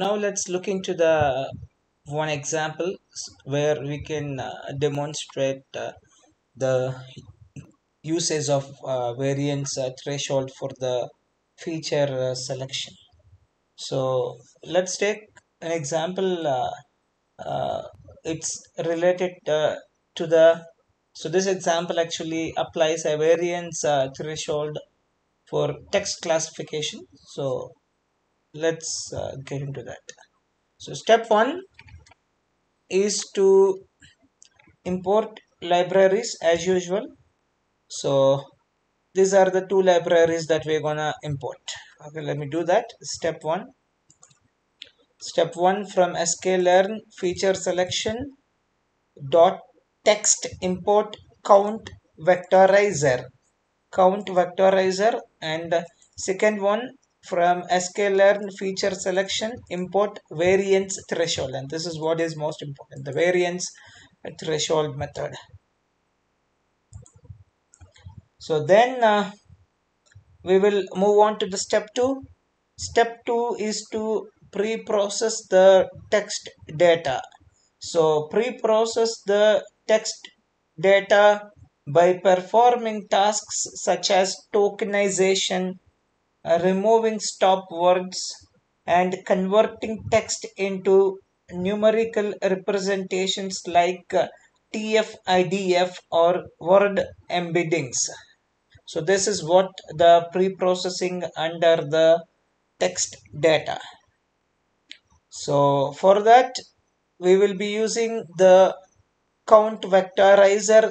now let's look into the one example where we can uh, demonstrate uh, the usage of uh, variance uh, threshold for the feature uh, selection. So let's take an example. Uh, uh, it's related uh, to the so this example actually applies a variance uh, threshold for text classification. So let's uh, get into that. So step one is to import libraries as usual. So these are the two libraries that we're gonna import. Okay, let me do that. Step one. Step one from sklearn feature selection dot text import count vectorizer count vectorizer and second one from sklearn feature selection import variance threshold and this is what is most important the variance threshold method so then uh, we will move on to the step 2 step 2 is to pre-process the text data so pre-process the text data by performing tasks such as tokenization uh, removing stop words and converting text into numerical representations like uh, TF-IDF or word embeddings. So this is what the pre-processing under the text data. So for that we will be using the count vectorizer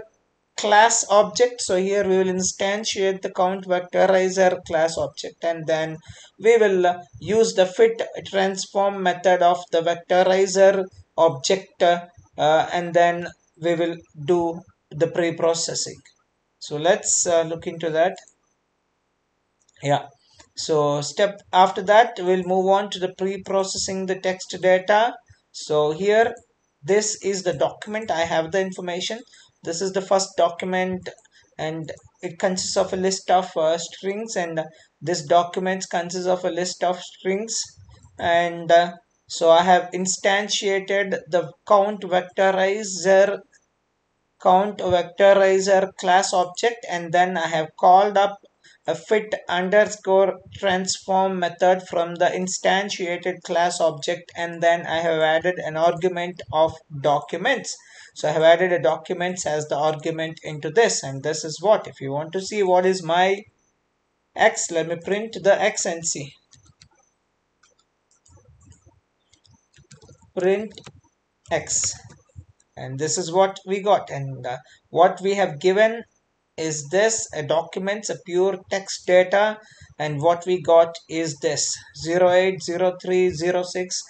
class object so here we will instantiate the count vectorizer class object and then we will use the fit transform method of the vectorizer object uh, and then we will do the pre-processing so let's uh, look into that. Yeah. So step after that we'll move on to the pre-processing the text data. So here this is the document. I have the information. This is the first document and it consists of a list of uh, strings and this document consists of a list of strings. And uh, so i have instantiated the count vectorizer count vectorizer class object and then i have called up a fit underscore transform method from the instantiated class object and then I have added an argument of documents. So I have added a documents as the argument into this and this is what. If you want to see what is my x let me print the x and see. Print x and this is what we got. And uh, what we have given is this. A documents a pure text data. And what we got is this. 080306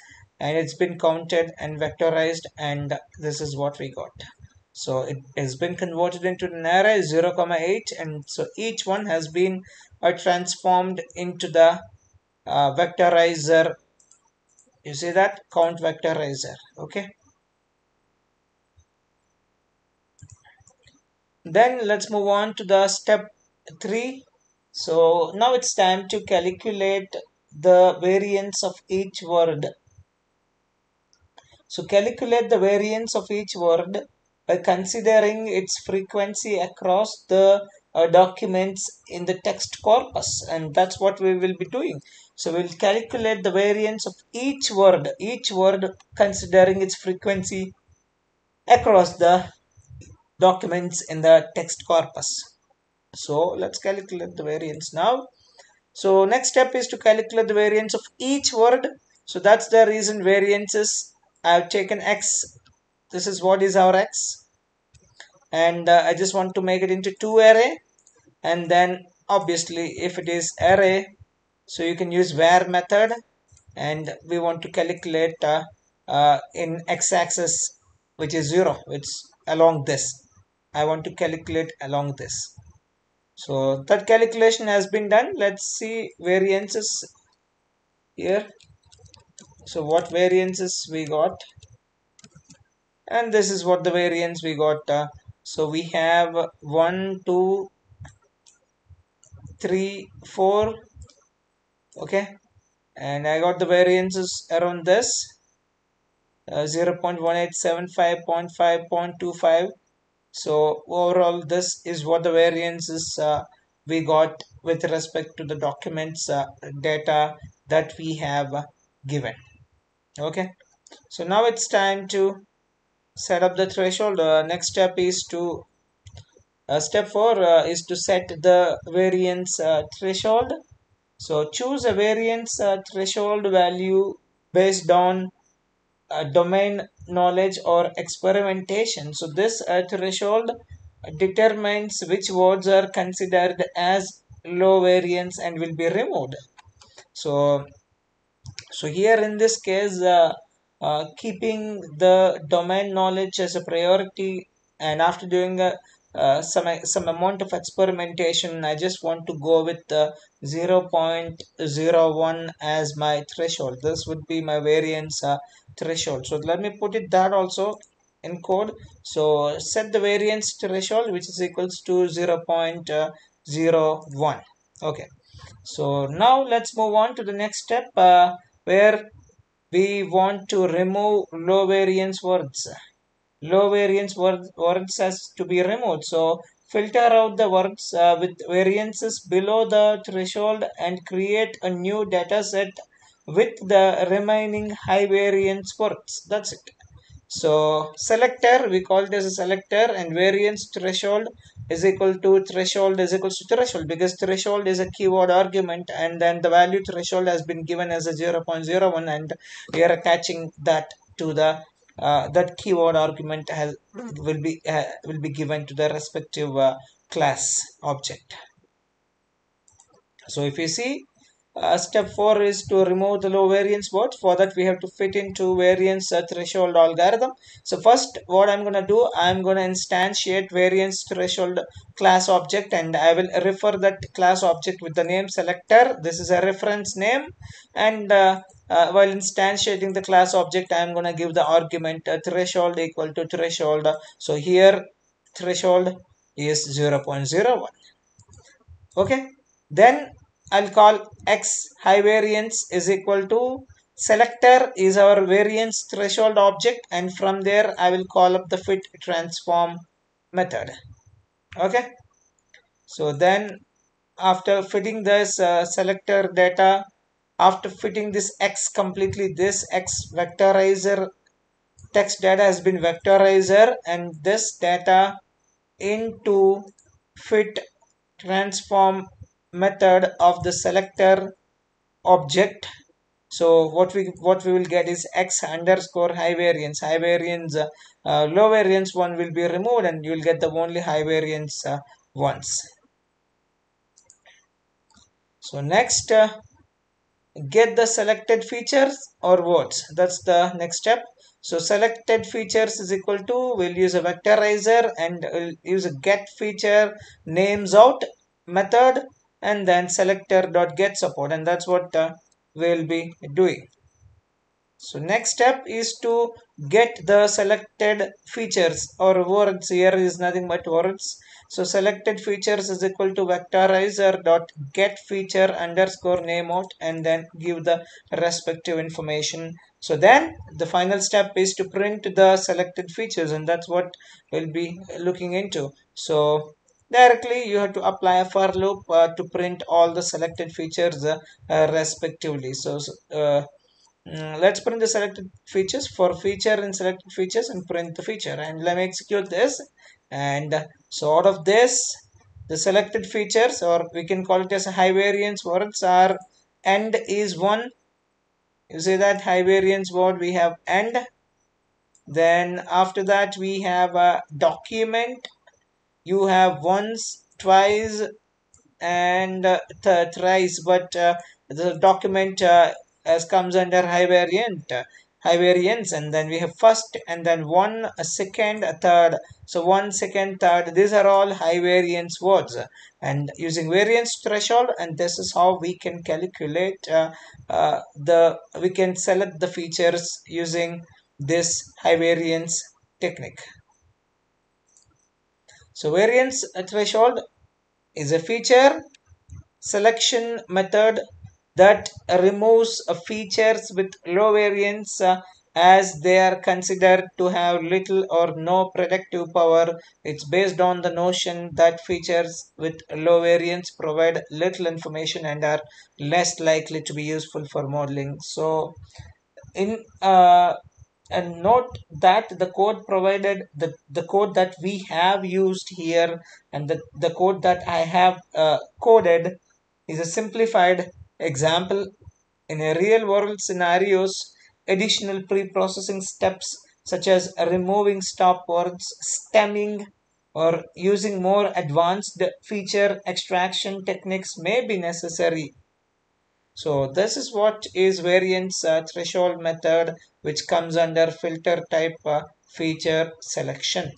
and it's been counted and vectorized. And this is what we got. So it has been converted into an array 0 comma 8 and so each one has been uh, transformed into the uh, vectorizer. You see that? Count vectorizer. Okay then let's move on to the step 3 so now it's time to calculate the variance of each word. So calculate the variance of each word by considering its frequency across the uh, documents in the text corpus and that's what we will be doing. So we'll calculate the variance of each word each word considering its frequency across the documents in the text corpus. So let's calculate the variance now. So next step is to calculate the variance of each word. So that's the reason variances. I've taken x. This is what is our x. And uh, i just want to make it into two array. And then obviously if it is array so you can use var method. And we want to calculate uh, uh, in x-axis which is 0 which along this I want to calculate along this. So that calculation has been done. Let's see variances here. So what variances we got? And this is what the variance we got uh, so we have one two three four okay? And I got the variances around this uh, 0 0.1875.5.25 so overall this is what the variances uh, we got with respect to the documents uh, data that we have given. Okay? So now it's time to set up the threshold. Uh, next step is to uh, step 4 uh, is to set the variance uh, threshold. So choose a variance threshold value based on domain knowledge or experimentation. So this threshold determines which words are considered as low variance and will be removed. So so here in this case uh, uh, keeping the domain knowledge as a priority and after doing a, uh, some some amount of experimentation. I just want to go with the 0.01 as my threshold. This would be my variance uh, threshold. So let me put it that also in code. So set the variance threshold which is equals to 0.01 okay. So now let's move on to the next step uh, where we want to remove low variance words low variance words, words has to be removed. So filter out the words uh, with variances below the threshold and create a new data set with the remaining high variance words. That's it. So selector we call this a selector and variance threshold is equal to threshold is equal to threshold because threshold is a keyword argument and then the value threshold has been given as a 0.01 and we are attaching that to the that keyword argument has will be uh, will be given to the respective uh, class object. So if you see uh, step 4 is to remove the low variance words for that we have to fit into variance uh, threshold algorithm. So first what i'm going to do i'm going to instantiate variance threshold class object and i will refer that class object with the name selector. This is a reference name. And uh, uh while instantiating the class object i'm going to give the argument uh, threshold equal to threshold. So here threshold is 0.01 okay? Then I'll call x high variance is equal to selector is our variance threshold object and from there I will call up the fit transform method. Okay? So then after fitting this uh, selector data after fitting this x completely this x vectorizer text data has been vectorizer and this data into fit transform method of the selector object. So what we what we will get is x underscore high variance. High variance uh, low variance one will be removed and you will get the only high variance uh, ones. So next uh, get the selected features or words. That's the next step. So selected features is equal to we'll use a vectorizer and we'll use a get feature names out method and then selector dot get support and that's what uh, we'll be doing. So next step is to get the selected features. Or words here is nothing but words. So selected features is equal to vectorizer dot get feature underscore name out and then give the respective information. So then the final step is to print the selected features and that's what we'll be looking into. So directly you have to apply a for loop uh, to print all the selected features uh, respectively. So uh, mm, let's print the selected features for feature and selected features and print the feature. And let me execute this. And so out of this the selected features or we can call it as high variance words are end is one. You see that high variance word we have end then after that we have a document you have once twice and uh, th thrice but uh, the document uh, as comes under high variant high variance and then we have first and then one second a third. So one second third these are all high variance words. And using variance threshold and this is how we can calculate uh, uh, the we can select the features using this high variance technique so variance threshold is a feature selection method that removes features with low variance uh, as they are considered to have little or no predictive power. It's based on the notion that features with low variance provide little information and are less likely to be useful for modeling. So, in uh, and note that the code provided the, the code that we have used here and the, the code that I have uh, coded is a simplified example in a real world scenarios additional pre-processing steps such as removing stop words stemming or using more advanced feature extraction techniques may be necessary so this is what is variance uh, threshold method which comes under filter type uh, feature selection